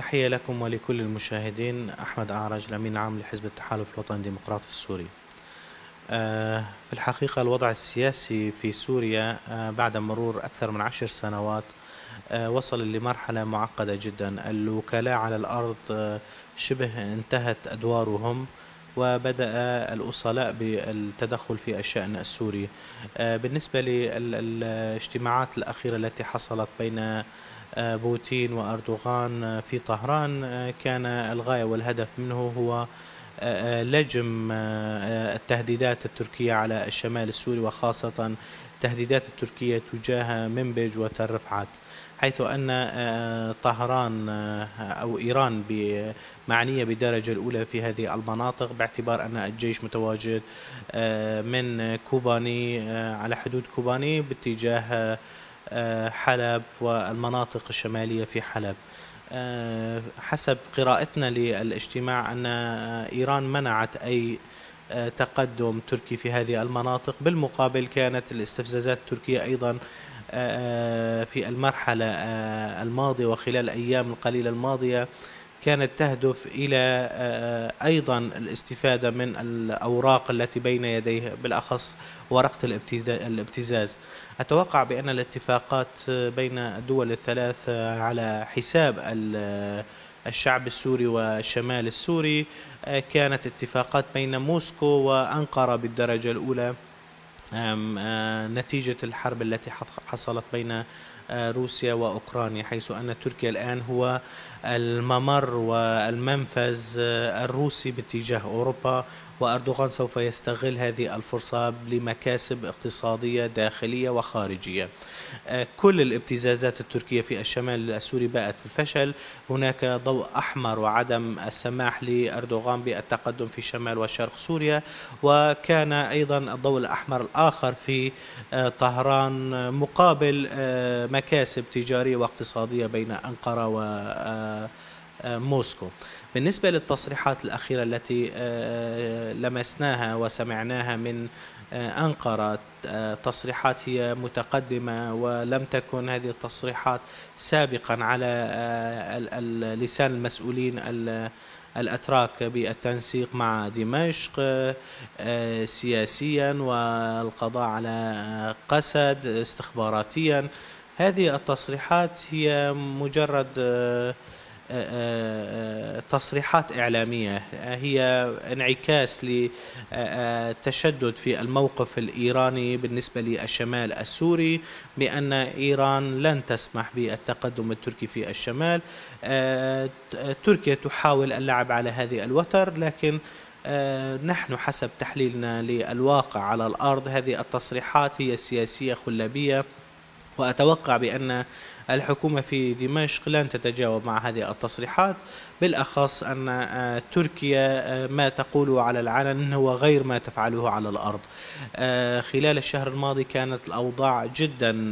تحية لكم ولكل المشاهدين. أحمد أعرج الأمين العام لحزب التحالف الوطني الديمقراطي السوري. آه، في الحقيقة الوضع السياسي في سوريا آه، بعد مرور أكثر من عشر سنوات آه، وصل لمرحلة معقدة جدا. الوكلاء على الأرض شبه انتهت أدوارهم وبدأ الأصلاء بالتدخل في الشأن السوري. بالنسبة للاجتماعات الأخيرة التي حصلت بين بوتين وأردوغان في طهران كان الغاية والهدف منه هو لجم التهديدات التركية على الشمال السوري وخاصة التهديدات التركية تجاه منبج وتل رفعت حيث أن طهران أو إيران معنية بدرجة الأولى في هذه المناطق باعتبار أن الجيش متواجد من كوباني على حدود كوباني باتجاه حلب والمناطق الشمالية في حلب. آه، حسب قراءتنا للاجتماع أن إيران منعت أي آه، تقدم تركي في هذه المناطق بالمقابل كانت الاستفزازات التركية أيضا آه، في المرحلة الماضية وخلال الأيام القليلة الماضية كانت تهدف إلى آه، أيضا الاستفادة من الأوراق التي بين يديه بالأخص ورقة الابتزاز. أتوقع بأن الاتفاقات بين الدول الثلاث على حساب الشعب السوري والشمال السوري آه، كانت اتفاقات بين موسكو وأنقرة بالدرجة الأولى. آه، نتيجة الحرب التي حصلت بين روسيا وأوكرانيا حيث أن تركيا الآن هو الممر والمنفذ الروسي باتجاه أوروبا وأردوغان سوف يستغل هذه الفرصة لمكاسب اقتصادية داخلية وخارجية. آه، كل الابتزازات التركية في الشمال السوري باءت في الفشل. هناك ضوء أحمر وعدم السماح لأردوغان بالتقدم في شمال وشرق سوريا. وكان أيضا الضوء الأحمر الآخر في آه، طهران مقابل آه، مكاسب تجارية واقتصادية بين أنقرة وموسكو بالنسبة للتصريحات الأخيرة التي آه، لمسناها وسمعناها من آه، أنقرة آه، تصريحات هي متقدمة ولم تكن هذه التصريحات سابقا على لسان المسؤولين الأتراك بالتنسيق مع دمشق سياسيا والقضاء على قسد استخباراتيا. هذه التصريحات هي مجرد تصريحات إعلامية. هي انعكاس لتشدد في الموقف الإيراني بالنسبة للشمال السوري بأن إيران لن تسمح بالتقدم التركي في الشمال. تركيا تحاول اللعب على هذه الوتر لكن نحن حسب تحليلنا للواقع على الأرض هذه التصريحات هي سياسية خلابية. وأتوقع بأن الحكومة في دمشق لن تتجاوب مع هذه التصريحات بالأخص أن آه، تركيا آه، ما تقوله على العلن هو غير ما تفعله على الأرض. آه، خلال الشهر الماضي كانت الأوضاع جدا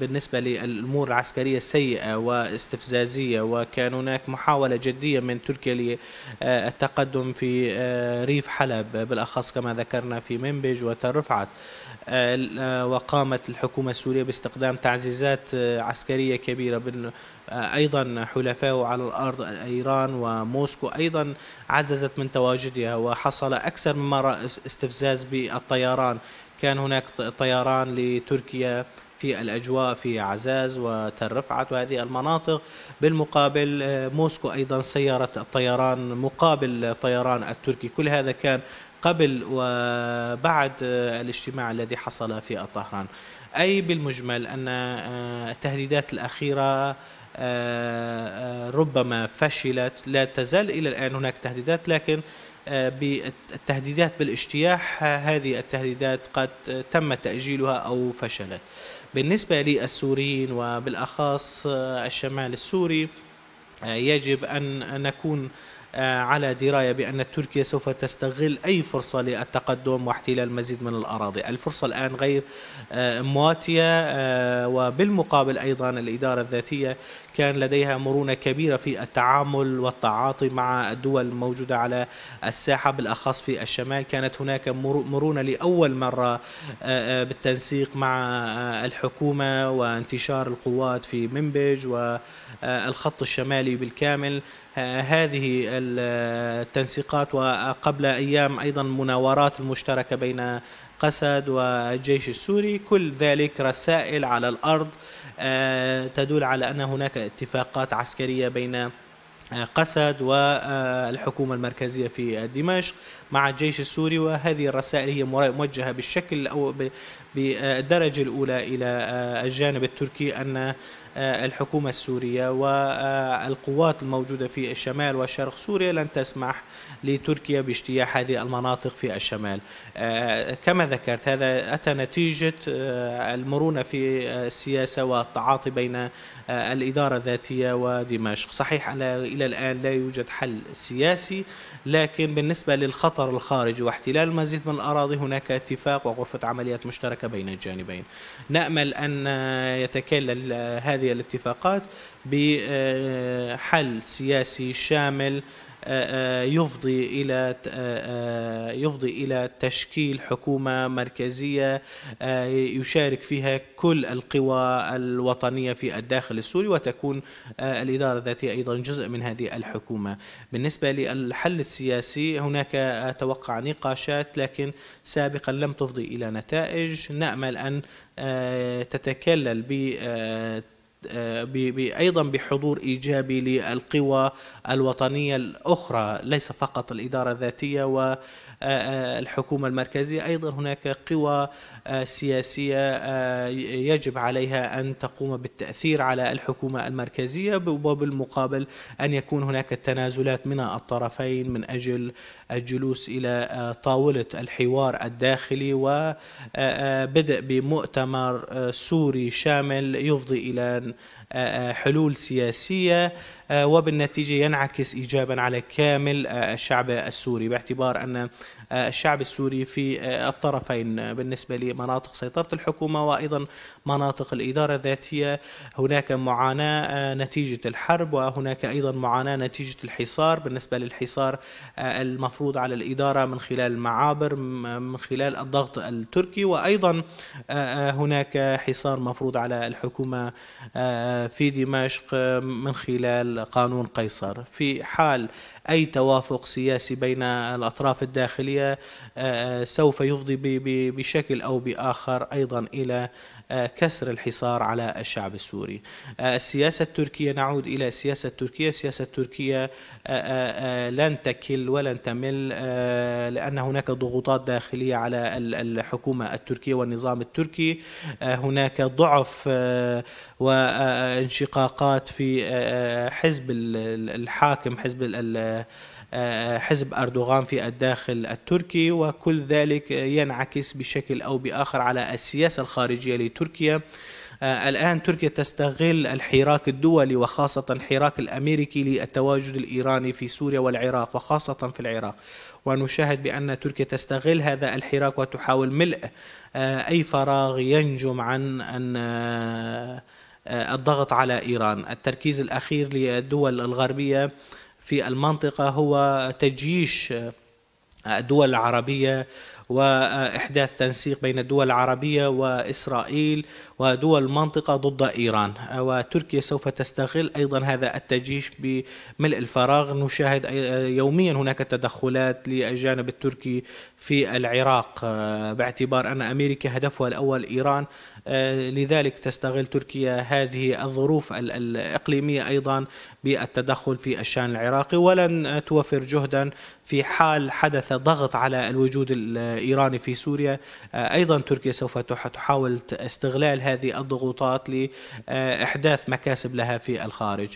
بالنسبة للأمور العسكرية سيئة واستفزازية وكان هناك محاولة جدية من تركيا للتقدم في ريف حلب بالأخص كما ذكرنا في منبج وترفعت وقامت الحكومة السورية باستخدام تعزيزات عسكرية كبيرة أيضا حلفاء على الأرض إيران وموسكو أيضا عززت من تواجدها وحصل أكثر من مرة استفزاز بالطيران. كان هناك طيران لتركيا في الأجواء في عزاز وتل رفعت وهذه المناطق. بالمقابل موسكو أيضا سيرت الطيران مقابل الطيران التركي. كل هذا كان قبل وبعد الاجتماع الذي حصل في طهران أي بالمجمل أن التهديدات الأخيرة ربما فشلت. لا تزال إلى الآن هناك تهديدات لكن بالتهديدات بالاجتياح هذه التهديدات قد تم تأجيلها أو فشلت. بالنسبة للسوريين وبالأخص الشمال السوري يجب أن نكون على دراية بأن تركيا سوف تستغل أي فرصة للتقدم واحتلال المزيد من الأراضي. الفرصة الآن غير مواتية وبالمقابل أيضا الإدارة الذاتية كان لديها مرونة كبيرة في التعامل والتعاطي مع الدول الموجودة على الساحة بالأخص في الشمال. كانت هناك مرونة لأول مرة بالتنسيق مع الحكومة وانتشار القوات في منبج والخط الشمالي بالكامل. هذه التنسيقات وقبل أيام أيضا مناورات المشتركة بين قسد والجيش السوري. كل ذلك رسائل على الأرض تدل على أن هناك اتفاقات عسكرية بين قسد والحكومة المركزية في دمشق مع الجيش السوري. وهذه الرسائل هي موجهة بالشكل أو بالدرجة الأولى إلى الجانب التركي أن الحكومة السورية والقوات الموجودة في الشمال وشرق سوريا لن تسمح لتركيا باجتياح هذه المناطق في الشمال. كما ذكرت هذا أتى نتيجة المرونة في السياسة والتعاطي بين الإدارة الذاتية ودمشق. صحيح إلى الآن لا يوجد حل سياسي لكن بالنسبة للخطر الخارجي واحتلال المزيد من الأراضي هناك اتفاق وغرفة عمليات مشتركة بين الجانبين. نأمل أن يتكلل هذه الاتفاقات بحل سياسي شامل يفضي إلى يفضي إلى تشكيل حكومة مركزية يشارك فيها كل القوى الوطنية في الداخل السوري وتكون الإدارة الذاتية أيضا جزء من هذه الحكومة. بالنسبة للحل السياسي هناك أتوقع نقاشات لكن سابقا لم تفضي إلى نتائج نأمل أن تتكلل ب أيضا بحضور إيجابي للقوى الوطنية الأخرى ليس فقط الإدارة الذاتية والحكومة المركزية أيضا هناك قوى سياسية يجب عليها أن تقوم بالتأثير على الحكومة المركزية وبالمقابل أن يكون هناك تنازلات من الطرفين من أجل الجلوس إلى طاولة الحوار الداخلي وبدء بمؤتمر سوري شامل يفضي إلى حلول سياسية وبالنتيجة ينعكس ايجابا على كامل الشعب السوري باعتبار أن الشعب السوري في الطرفين بالنسبة لمناطق سيطرة الحكومة وأيضا مناطق الإدارة الذاتية. هناك معاناة نتيجة الحرب وهناك أيضا معاناة نتيجة الحصار. بالنسبة للحصار المفروض على الإدارة من خلال المعابر من خلال الضغط التركي. وأيضا هناك حصار مفروض على الحكومة في دمشق من خلال قانون قيصر. في حال أي توافق سياسي بين الأطراف الداخلية سوف يفضي بشكل أو بآخر أيضا إلى كسر الحصار على الشعب السوري. السياسة التركية نعود إلى السياسة التركية. السياسة التركية لن تكل ولن تمل لأن هناك ضغوطات داخلية على الحكومة التركية والنظام التركي. هناك ضعف وانشقاقات في حزب الحاكم حزب حزب أردوغان في الداخل التركي وكل ذلك ينعكس بشكل أو بآخر على السياسة الخارجية لتركيا. الآن تركيا تستغل الحراك الدولي وخاصة الحراك الأمريكي للتواجد الإيراني في سوريا والعراق وخاصة في العراق. ونشاهد بأن تركيا تستغل هذا الحراك وتحاول ملء أي فراغ ينجم عن أن الضغط على إيران. التركيز الأخير للدول الغربية في المنطقة هو تجيش الدول العربية وإحداث تنسيق بين الدول العربية وإسرائيل ودول المنطقة ضد إيران وتركيا سوف تستغل أيضا هذا التجيش بملء الفراغ. نشاهد يوميا هناك تدخلات للجانب التركي في العراق. باعتبار أن أمريكا هدفها الأول إيران لذلك تستغل تركيا هذه الظروف الإقليمية أيضا بالتدخل في الشان العراقي. ولن توفر جهدا في حال حدث ضغط على الوجود الايراني في سوريا. أيضا تركيا سوف تحاول استغلال هذه الضغوطات لإحداث مكاسب لها في الخارج.